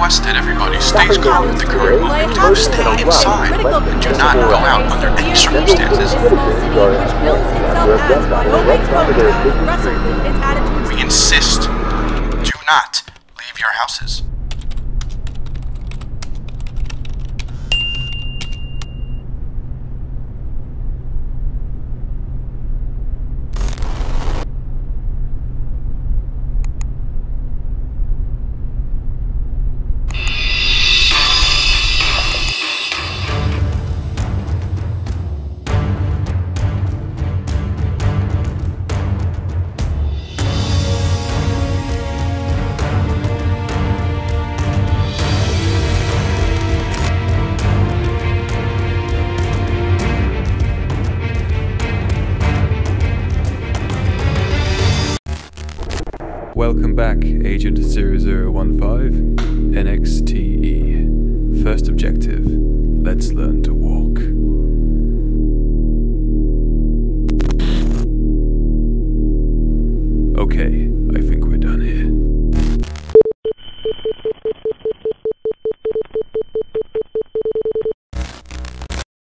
request that everybody stays calm at the current moment. stay inside and do not go out under any circumstances. We insist, do not leave your houses. Welcome back, Agent 0015, NXTE. First objective let's learn to walk. Okay,